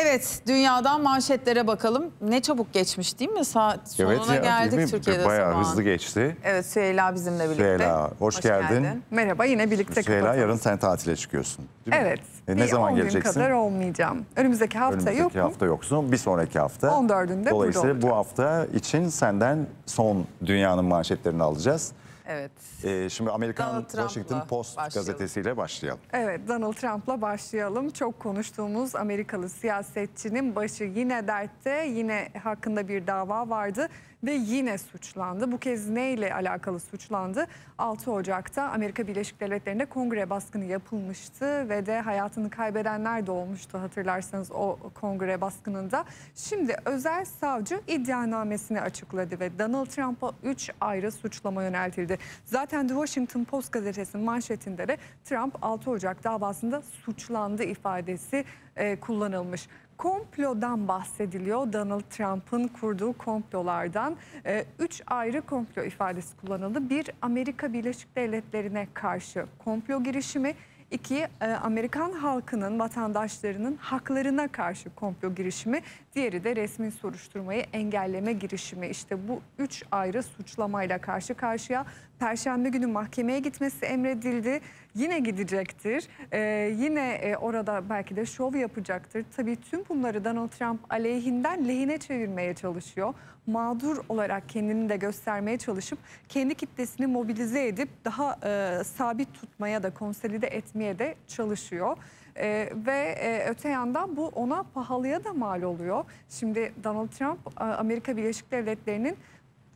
Evet, dünyadan manşetlere bakalım. Ne çabuk geçmiş değil mi? Saat sonuna Evet ya, geldik mi? Türkiye'de Bayağı sabahın. hızlı geçti. Evet, Süheyla bizimle birlikte. Süheyla, hoş geldin. Merhaba yine birlikte Süheyla kapatalım. yarın sen tatile çıkıyorsun. değil mi? E, bir ne zaman 10 gün geleceksin? kadar olmayacağım. Önümüzdeki hafta Önümüzdeki yok mu? hafta yoksun. Bir sonraki hafta. 14'ünde burada Dolayısıyla bu hafta için senden son dünyanın manşetlerini alacağız. Evet. Ee, şimdi Amerikan Donald Washington Post başlayalım. gazetesiyle başlayalım. Evet Donald Trump'la başlayalım. Çok konuştuğumuz Amerikalı siyasetçinin başı yine dertte, yine hakkında bir dava vardı ve yine suçlandı. Bu kez neyle alakalı suçlandı? 6 Ocak'ta Amerika Birleşik Devletleri'nde kongre baskını yapılmıştı ve de hayatını kaybedenler de olmuştu hatırlarsanız o kongre baskınında. Şimdi özel savcı iddianamesini açıkladı ve Donald Trump'a 3 ayrı suçlama yöneltildi. Zaten The Washington Post gazetesinin manşetinde de Trump 6 Ocak davasında suçlandı ifadesi e, kullanılmış. Komplodan bahsediliyor. Donald Trump'ın kurduğu komplolardan. E, üç ayrı komplo ifadesi kullanıldı. Bir, Amerika Birleşik Devletleri'ne karşı komplo girişimi. İki, e, Amerikan halkının, vatandaşlarının haklarına karşı komplo girişimi. Diğeri de resmi soruşturmayı engelleme girişimi. İşte bu üç ayrı suçlamayla karşı karşıya. Perşembe günü mahkemeye gitmesi emredildi. Yine gidecektir. Ee, yine e, orada belki de şov yapacaktır. Tabii tüm bunları Donald Trump aleyhinden lehine çevirmeye çalışıyor. Mağdur olarak kendini de göstermeye çalışıp kendi kitlesini mobilize edip daha e, sabit tutmaya da konsolide etmeye de çalışıyor. Ee, ve e, öte yandan bu ona pahalıya da mal oluyor. Şimdi Donald Trump e, Amerika Birleşik Devletleri'nin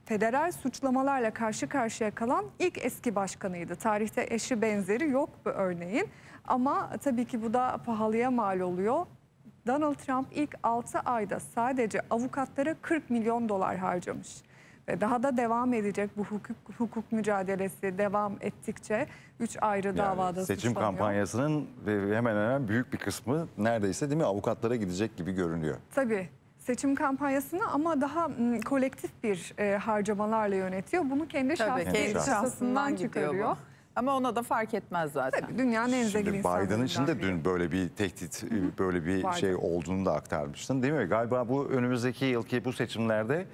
federal suçlamalarla karşı karşıya kalan ilk eski başkanıydı. Tarihte eşi benzeri yok bu örneğin. Ama tabii ki bu da pahalıya mal oluyor. Donald Trump ilk 6 ayda sadece avukatlara 40 milyon dolar harcamış. Ve daha da devam edecek bu hukuk, hukuk mücadelesi devam ettikçe 3 ayrı Yani davada seçim suçlanıyor. kampanyasının ve hemen hemen büyük bir kısmı neredeyse değil mi avukatlara gidecek gibi görünüyor. Tabii seçim kampanyasını ama daha kolektif bir e, harcamalarla yönetiyor. Bunu kendi Tabii şahsi kendi şahsından çıkarıyor. bu. Ama ona da fark etmez zaten. Tabii dünyanın en zengin insanlarından Biden'ın için de dün böyle bir tehdit, böyle bir Vardı. şey olduğunu da aktarmıştın değil mi? Galiba bu önümüzdeki yılki bu seçimlerde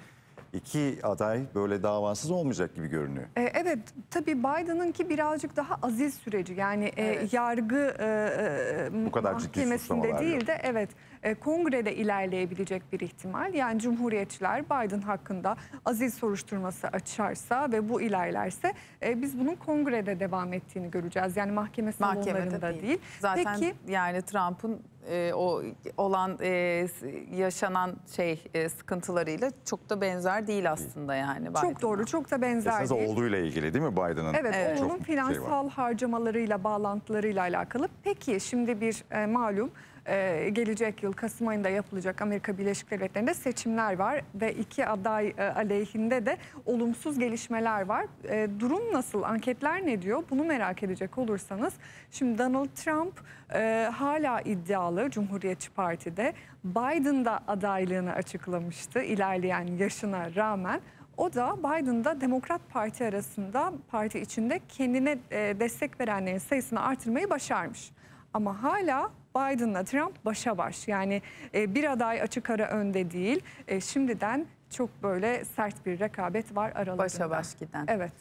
iki aday böyle davasız olmayacak gibi görünüyor. E, Evet tabii Biden'ınki birazcık daha aziz süreci yani e, Evet. yargı e, e, Bu kadar mahkemesinde değil yok. de evet e, kongrede ilerleyebilecek bir ihtimal. Yani Cumhuriyetçiler Biden hakkında aziz soruşturması açarsa ve bu ilerlerse e, biz bunun kongrede devam ettiğini göreceğiz. Yani mahkeme salonlarında Mahkemede değil. değil. Zaten Peki yani Trump'ın e, o olan e, yaşanan şey e, sıkıntılarıyla çok da benzer değil aslında yani. çok Biden'la. doğru çok da benzer Esas değil. oğluyla ilgili değil mi Biden'ın? Evet, Evet. onun Çok şey var. finansal harcamalarıyla, bağlantılarıyla alakalı. Peki şimdi bir e, malum e, gelecek yıl Kasım ayında yapılacak Amerika Birleşik Devletleri'nde seçimler var ve iki aday e, aleyhinde de olumsuz gelişmeler var. E, durum nasıl? Anketler ne diyor? Bunu merak edecek olursanız şimdi Donald Trump e, hala iddialı Cumhuriyetçi Parti'de. Biden da adaylığını açıklamıştı ilerleyen yaşına rağmen. O da Biden'da Demokrat Parti arasında parti içinde kendine e, destek verenlerin sayısını artırmayı başarmış. Ama hala Biden'la Trump başa baş. Yani e, bir aday açık ara önde değil. E, şimdiden çok böyle sert bir rekabet var aralarında. Başa baş giden. Evet.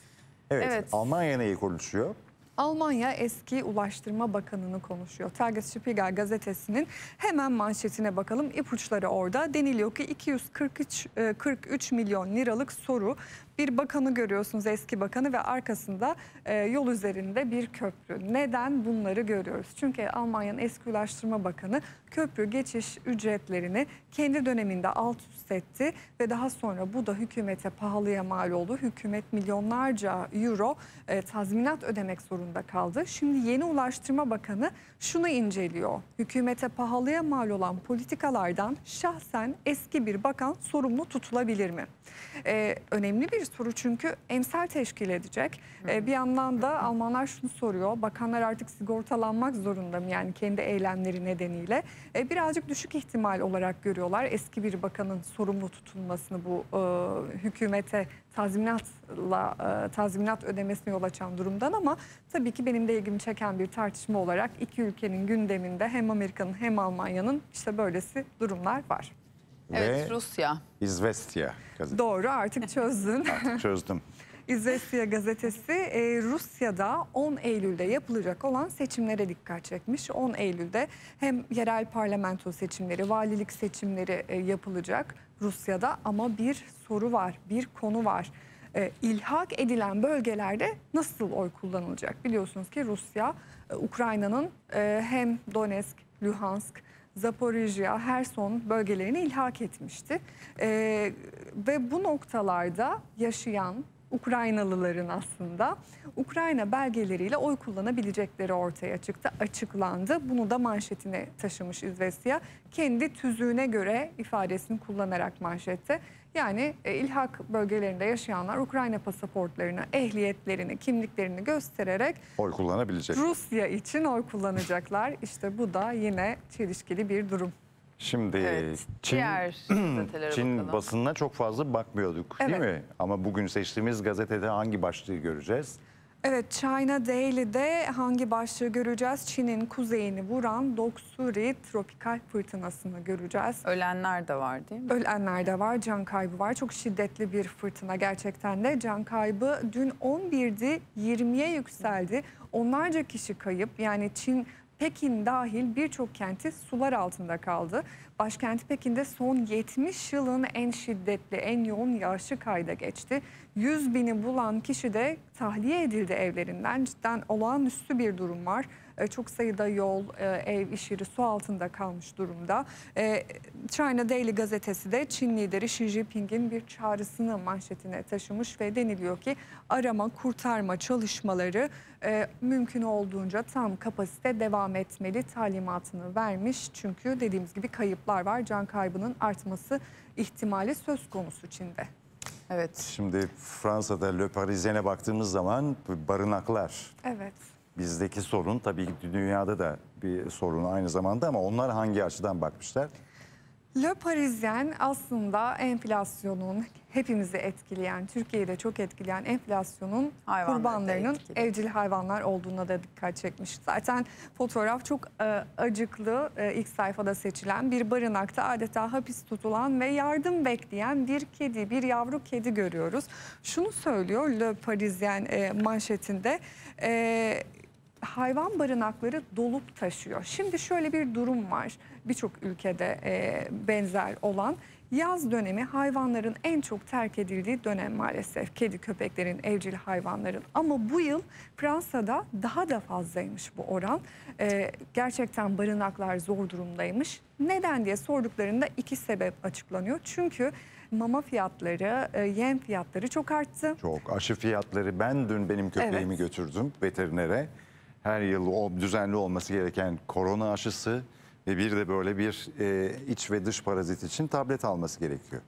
Evet. Evet. Almanya neyi konuşuyor? Almanya eski Ulaştırma Bakanı'nı konuşuyor. Tagesspiegel gazetesinin hemen manşetine bakalım. İpuçları orada. Deniliyor ki 243 e, 43 milyon liralık soru. Bir bakanı görüyorsunuz eski bakanı ve arkasında e, yol üzerinde bir köprü. Neden bunları görüyoruz? Çünkü Almanya'nın eski Ulaştırma Bakanı köprü geçiş ücretlerini kendi döneminde alt üst etti ve daha sonra bu da hükümete pahalıya mal oldu. Hükümet milyonlarca euro e, tazminat ödemek zorunda kaldı. Şimdi yeni Ulaştırma Bakanı şunu inceliyor. Hükümete pahalıya mal olan politikalardan şahsen eski bir bakan sorumlu tutulabilir mi? E, önemli bir soru çünkü emsal teşkil edecek. E, bir yandan da Almanlar şunu soruyor. Bakanlar artık sigortalanmak zorunda mı? Yani kendi eylemleri nedeniyle. E, birazcık düşük ihtimal olarak görüyorlar. Eski bir bakanın sorumlu tutulmasını bu e, hükümete tazminatla e, tazminat ödemesine yol açan durumdan ama tabii ki benim de ilgimi çeken bir tartışma olarak iki ülkenin gündeminde hem Amerika'nın hem Almanya'nın işte böylesi durumlar var. Evet Ve Rusya. İzvestiya gazetesi. Doğru artık çözdün. Artık çözdüm. İzvestiya gazetesi e, Rusya'da 10 Eylül'de yapılacak olan seçimlere dikkat çekmiş. 10 Eylül'de hem yerel parlamento seçimleri, valilik seçimleri e, yapılacak Rusya'da ama bir soru var, bir konu var. E, ilhak edilen bölgelerde nasıl oy kullanılacak? Biliyorsunuz ki Rusya e, Ukrayna'nın e, hem Donetsk, Luhansk, Zaporijya, Herson bölgelerini ilhak etmişti. Ee, ve bu noktalarda yaşayan Ukraynalıların aslında Ukrayna belgeleriyle oy kullanabilecekleri ortaya çıktı, açıklandı. Bunu da manşetine taşımış İzvestiya. Kendi tüzüğüne göre ifadesini kullanarak manşette. Yani e, ilhak bölgelerinde yaşayanlar Ukrayna pasaportlarını, ehliyetlerini, kimliklerini göstererek Oy kullanabilecek. Rusya için oy kullanacaklar. İşte bu da yine çelişkili bir durum. Şimdi Evet. Çin, Çin bakalım. basınına çok fazla bakmıyorduk değil Evet. mi? Ama bugün seçtiğimiz gazetede hangi başlığı göreceğiz? Evet China Daily'de hangi başlığı göreceğiz? Çin'in kuzeyini vuran Doksuri tropikal fırtınasını göreceğiz. Ölenler de var değil mi? Ölenler de var, can kaybı var. Çok şiddetli bir fırtına gerçekten de. Can kaybı dün 11'di, 20'ye yükseldi. Onlarca kişi kayıp. Yani Çin Pekin dahil birçok kenti sular altında kaldı. Başkenti Pekin'de son 70 yılın en şiddetli, en yoğun yağışı kayda geçti. 100 bini bulan kişi de tahliye edildi evlerinden. Cidden olağanüstü bir durum var. E, Çok sayıda yol, e, ev, iş yeri su altında kalmış durumda. E, China Daily gazetesi de Çin lideri Xi Jinping'in bir çağrısını manşetine taşımış ve deniliyor ki arama kurtarma çalışmaları mümkün olduğunca tam kapasite devam etmeli talimatını vermiş. Çünkü dediğimiz gibi kayıplar var. Can kaybının artması ihtimali söz konusu Çin'de. Evet. Şimdi Fransa'da Le Parisien'e baktığımız zaman barınaklar Evet. Bizdeki sorun tabii ki dünyada da bir sorun aynı zamanda ama onlar hangi açıdan bakmışlar? Le Parisien aslında enflasyonun hepimizi etkileyen, Türkiye'yi de çok etkileyen enflasyonun Hayvanları kurbanlarının evcil hayvanlar olduğuna da dikkat çekmiş. Zaten fotoğraf çok e, acıklı, e, ilk sayfada seçilen bir barınakta adeta hapis tutulan ve yardım bekleyen bir kedi, bir yavru kedi görüyoruz. Şunu söylüyor Le Parisien e, manşetinde. E, hayvan barınakları dolup taşıyor. Şimdi şöyle bir durum var birçok ülkede e, benzer olan. Yaz dönemi hayvanların en çok terk edildiği dönem maalesef. Kedi, köpeklerin, evcil hayvanların. Ama bu yıl Fransa'da daha da fazlaymış bu oran. E, gerçekten barınaklar zor durumdaymış. Neden diye sorduklarında iki sebep açıklanıyor. Çünkü mama fiyatları, e, yem fiyatları çok arttı. Çok aşı fiyatları ben dün benim köpeğimi Evet. götürdüm veterinere. Her yıl o düzenli olması gereken korona aşısı ve bir de böyle bir e, iç ve dış parazit için tablet alması gerekiyor.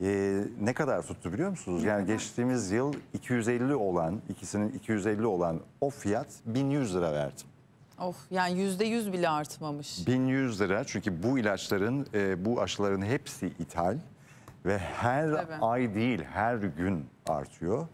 E, ne kadar tuttu biliyor musunuz? Yani geçtiğimiz yıl 250 olan, ikisinin 250 olan o fiyat 1100 lira verdim. Of yani yüzde yüz bile artmamış. 1100 lira çünkü bu ilaçların, e, bu aşıların hepsi ithal ve her Tabii. ay değil her gün artıyor.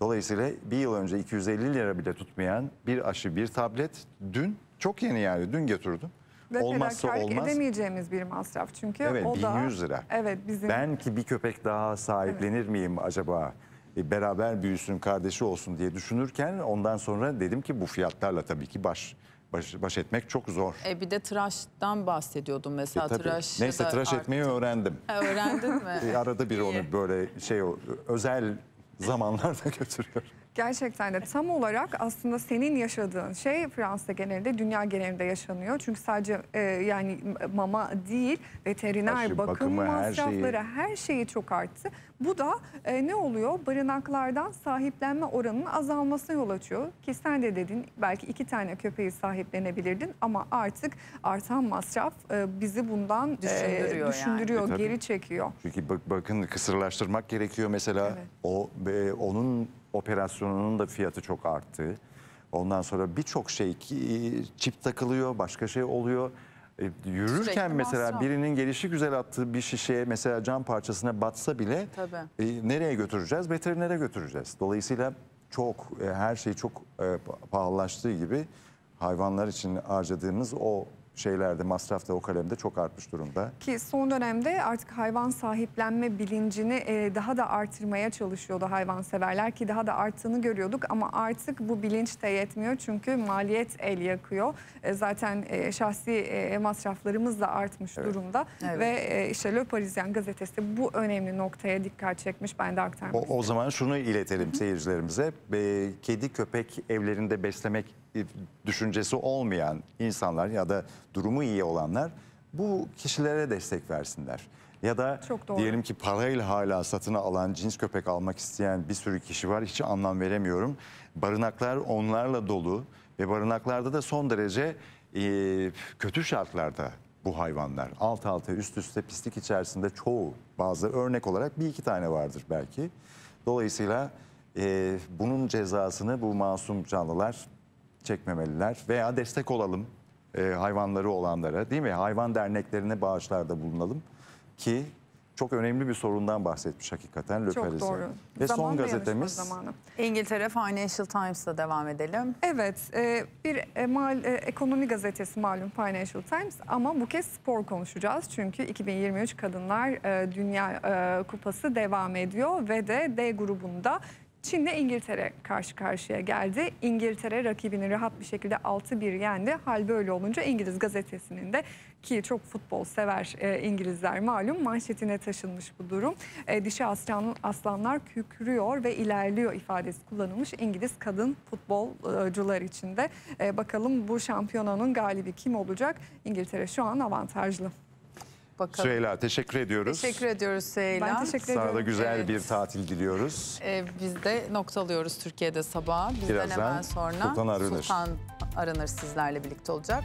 Dolayısıyla bir yıl önce 250 lira bile tutmayan bir aşı, bir tablet dün çok yeni yani dün götürdüm. Ve Olmazsa olmaz. edemeyeceğimiz bir masraf. Çünkü Evet, o da 1100 lira. Evet bizim Ben ki bir köpek daha sahiplenir miyim acaba? E, beraber büyüsün, kardeşi olsun diye düşünürken ondan sonra dedim ki bu fiyatlarla tabii ki baş baş, baş etmek çok zor. E bir de tıraştan bahsediyordum mesela. E, tabii. tıraş Neyse da tıraş etmeyi öğrendim. Ha, öğrendin mi? E, arada bir onu böyle şey özel zamanlarda götürüyor. Gerçekten de tam olarak aslında senin yaşadığın şey Fransa genelinde, dünya genelinde yaşanıyor. Çünkü sadece e, yani mama değil, veteriner Aşı, bakım bakımı, her masrafları, şeyi. her şeyi çok arttı. Bu da e, ne oluyor? Barınaklardan sahiplenme oranının azalmasına yol açıyor. Ki sen de dedin belki iki tane köpeği sahiplenebilirdin ama artık artan masraf e, bizi bundan e, Düşündürüyor yani. düşündürüyor, E, geri çekiyor. Çünkü bak, bakın kısırlaştırmak gerekiyor mesela. Evet. O ve onun operasyonunun da fiyatı çok arttı. Ondan sonra birçok şey ki- çip takılıyor, başka şey oluyor. E, yürürken Sürekli mesela masraf. birinin gelişi güzel attığı bir şişeye mesela cam parçasına batsa bile Tabii. e, nereye götüreceğiz? Veterinere götüreceğiz. Dolayısıyla çok e, her şey çok e, pa- pahalılaştığı gibi hayvanlar için harcadığımız o şeylerde masraf da o kalemde çok artmış durumda. Ki son dönemde artık hayvan sahiplenme bilincini e, daha da artırmaya çalışıyordu hayvanseverler ki daha da arttığını görüyorduk ama artık bu bilinç de yetmiyor çünkü maliyet el yakıyor. E, Zaten e, şahsi e, masraflarımız da artmış durumda Evet. ve e, işte Le Parisien gazetesi bu önemli noktaya dikkat çekmiş ben de aktarmak O, o zaman şunu iletelim seyircilerimize. Be- Kedi köpek evlerinde beslemek e, düşüncesi olmayan insanlar ya da durumu iyi olanlar bu kişilere destek versinler. Ya da diyelim ki parayla hala satını alan cins köpek almak isteyen bir sürü kişi var. Hiç anlam veremiyorum. Barınaklar onlarla dolu ve barınaklarda da son derece e, kötü şartlarda bu hayvanlar. Alt alta üst üste pislik içerisinde çoğu bazı örnek olarak bir iki tane vardır belki. Dolayısıyla e, bunun cezasını bu masum canlılar çekmemeliler veya destek olalım e, hayvanları olanlara değil mi? Hayvan derneklerine bağışlarda bulunalım ki çok önemli bir sorundan bahsetmiş hakikaten Le Çok doğru. Ve Zaman son gazetemiz zamanı. İngiltere Financial Times'la devam edelim. Evet, e, bir e, mal, e, ekonomi gazetesi malum Financial Times ama bu kez spor konuşacağız. Çünkü 2023 Kadınlar e, Dünya e, Kupası devam ediyor ve de D grubunda Çin'le İngiltere karşı karşıya geldi. İngiltere rakibini rahat bir şekilde 6-1 yendi. Hal böyle olunca İngiliz gazetesinin de ki çok futbol sever e, İngilizler malum manşetine taşınmış bu durum. E, dişi aslan, aslanlar kükrüyor ve ilerliyor ifadesi kullanılmış İngiliz kadın futbolcular için de. E, bakalım bu şampiyonanın galibi kim olacak? İngiltere şu an avantajlı. Bakalım. Süheyla teşekkür ediyoruz. Teşekkür ediyoruz Süheyla. Ben teşekkür Sana da ediyorum. güzel Evet. bir tatil diliyoruz. Ee, biz de noktalıyoruz Türkiye'de sabah. Bizden Birazdan hemen sonra Sultan Arınır. Sultan Arınır sizlerle birlikte olacak.